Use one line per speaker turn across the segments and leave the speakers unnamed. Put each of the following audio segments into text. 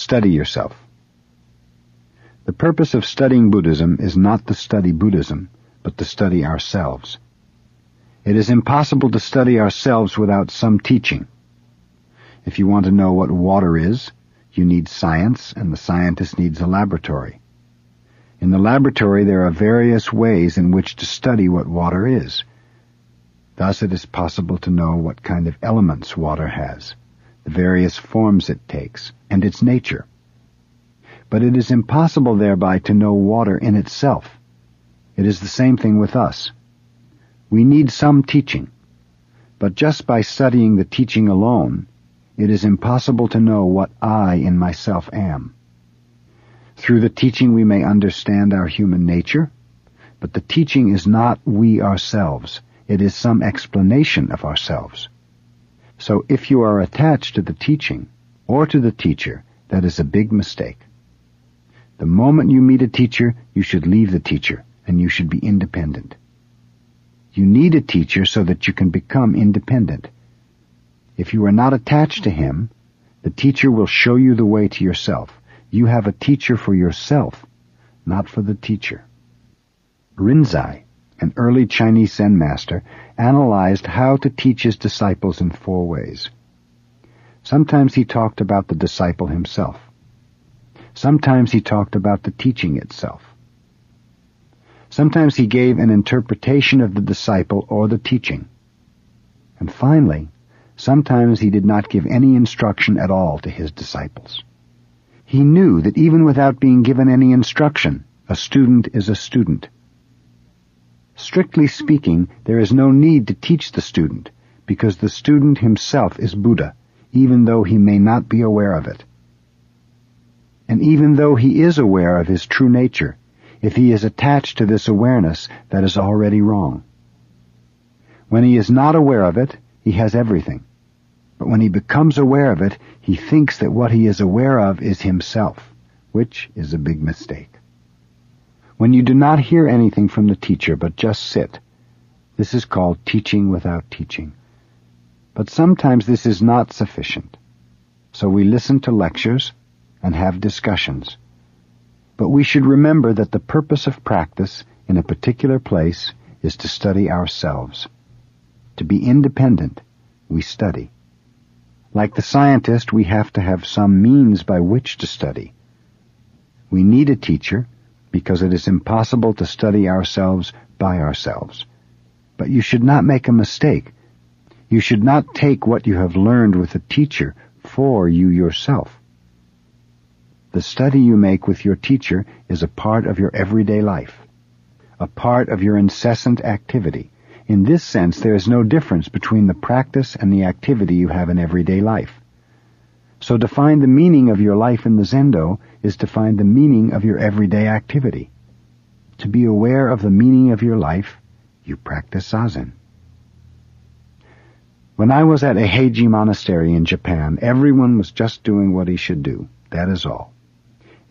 Study yourself. The purpose of studying Buddhism is not to study Buddhism, but to study ourselves. It is impossible to study ourselves without some teaching. If you want to know what water is, you need science, and the scientist needs a laboratory. In the laboratory there are various ways in which to study what water is. Thus it is possible to know what kind of elements water has, various forms it takes, and its nature. But it is impossible thereby to know water in itself. It is the same thing with us. We need some teaching, but just by studying the teaching alone, it is impossible to know what I in myself am. Through the teaching we may understand our human nature, but the teaching is not we ourselves. It is some explanation of ourselves. So if you are attached to the teaching or to the teacher, that is a big mistake. The moment you meet a teacher, you should leave the teacher and you should be independent. You need a teacher so that you can become independent. If you are not attached to him, the teacher will show you the way to yourself. You have a teacher for yourself, not for the teacher. Rinzai, an early Chinese Zen master, analyzed how to teach his disciples in four ways. Sometimes he talked about the disciple himself. Sometimes he talked about the teaching itself. Sometimes he gave an interpretation of the disciple or the teaching. And finally, sometimes he did not give any instruction at all to his disciples. He knew that even without being given any instruction, a student is a student. Strictly speaking, there is no need to teach the student, because the student himself is Buddha, even though he may not be aware of it. And even though he is aware of his true nature, if he is attached to this awareness, that is already wrong. When he is not aware of it, he has everything. But when he becomes aware of it, he thinks that what he is aware of is himself, which is a big mistake. When you do not hear anything from the teacher but just sit, this is called teaching without teaching. But sometimes this is not sufficient. So we listen to lectures and have discussions. But we should remember that the purpose of practice in a particular place is to study ourselves. To be independent, we study. Like the scientist, we have to have some means by which to study. We need a teacher because it is impossible to study ourselves by ourselves. But you should not make a mistake. You should not take what you have learned with a teacher for you yourself. The study you make with your teacher is a part of your everyday life, a part of your incessant activity, in this sense, there is no difference between the practice and the activity you have in everyday life. So to find the meaning of your life in the Zendo is to find the meaning of your everyday activity. To be aware of the meaning of your life, you practice Zazen. When I was at Eiheiji Monastery in Japan, everyone was just doing what he should do. That is all.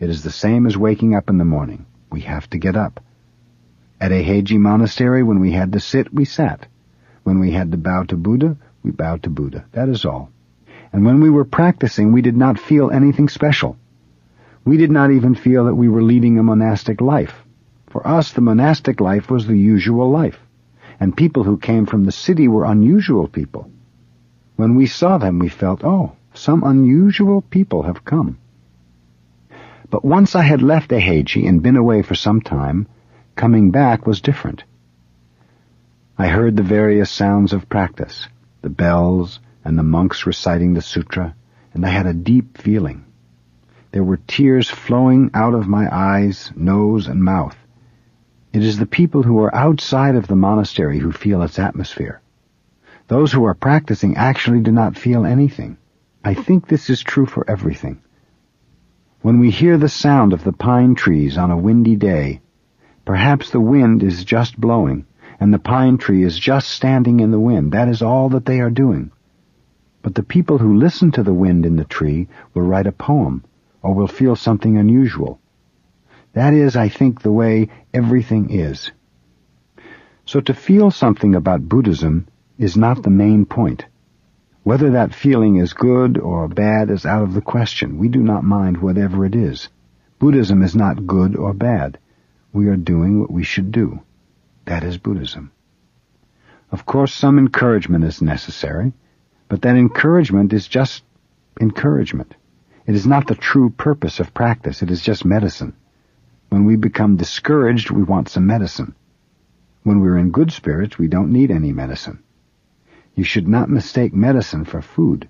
It is the same as waking up in the morning. We have to get up. At Eiheiji Monastery, when we had to sit, we sat. When we had to bow to Buddha, we bowed to Buddha. That is all. And when we were practicing, we did not feel anything special. We did not even feel that we were leading a monastic life. For us, the monastic life was the usual life. And people who came from the city were unusual people. When we saw them, we felt, oh, some unusual people have come. But once I had left Eiheiji and been away for some time, Coming back was different. I heard the various sounds of practice, the bells and the monks reciting the sutra, and I had a deep feeling. There were tears flowing out of my eyes, nose, and mouth. It is the people who are outside of the monastery who feel its atmosphere. Those who are practicing actually do not feel anything. I think this is true for everything. When we hear the sound of the pine trees on a windy day, Perhaps the wind is just blowing, and the pine tree is just standing in the wind. That is all that they are doing. But the people who listen to the wind in the tree will write a poem, or will feel something unusual. That is, I think, the way everything is. So to feel something about Buddhism is not the main point. Whether that feeling is good or bad is out of the question. We do not mind whatever it is. Buddhism is not good or bad. We are doing what we should do. That is Buddhism. Of course, some encouragement is necessary, but that encouragement is just encouragement. It is not the true purpose of practice. It is just medicine. When we become discouraged, we want some medicine. When we're in good spirits, we don't need any medicine. You should not mistake medicine for food.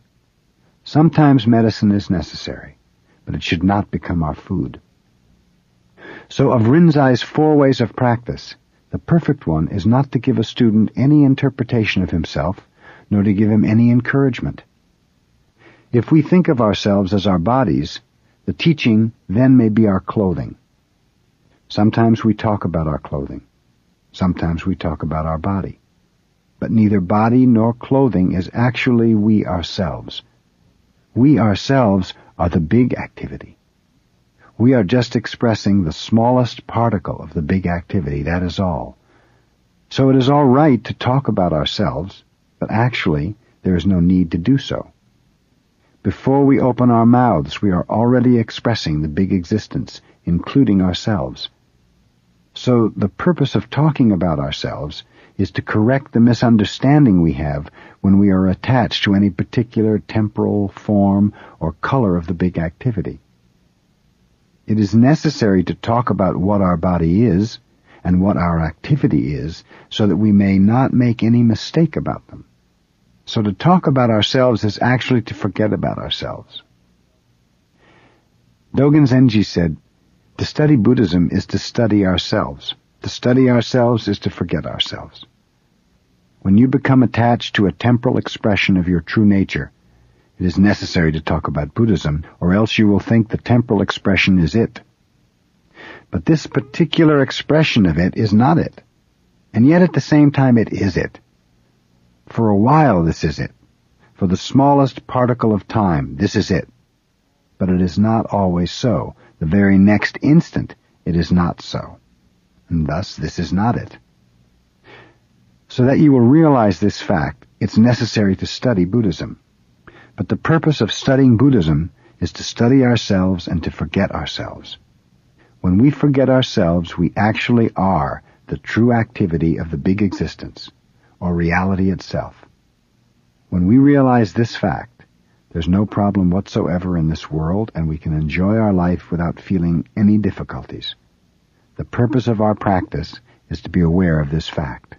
Sometimes medicine is necessary, but it should not become our food. So of Rinzai's four ways of practice, the perfect one is not to give a student any interpretation of himself, nor to give him any encouragement. If we think of ourselves as our bodies, the teaching then may be our clothing. Sometimes we talk about our clothing. Sometimes we talk about our body. But neither body nor clothing is actually we ourselves. We ourselves are the big activity. We are just expressing the smallest particle of the big activity, that is all. So it is all right to talk about ourselves, but actually there is no need to do so. Before we open our mouths, we are already expressing the big existence, including ourselves. So the purpose of talking about ourselves is to correct the misunderstanding we have when we are attached to any particular temporal, form, or color of the big activity. It is necessary to talk about what our body is and what our activity is so that we may not make any mistake about them. So to talk about ourselves is actually to forget about ourselves. Dogen Zenji said, to study Buddhism is to study ourselves. To study ourselves is to forget ourselves. When you become attached to a temporal expression of your true nature, it is necessary to talk about Buddhism, or else you will think the temporal expression is it. But this particular expression of it is not it. And yet at the same time it is it. For a while this is it. For the smallest particle of time, this is it. But it is not always so. The very next instant, it is not so. And thus this is not it. So that you will realize this fact, it's necessary to study Buddhism. But the purpose of studying Buddhism is to study ourselves and to forget ourselves. When we forget ourselves, we actually are the true activity of the big existence, or reality itself. When we realize this fact, there's no problem whatsoever in this world and we can enjoy our life without feeling any difficulties. The purpose of our practice is to be aware of this fact.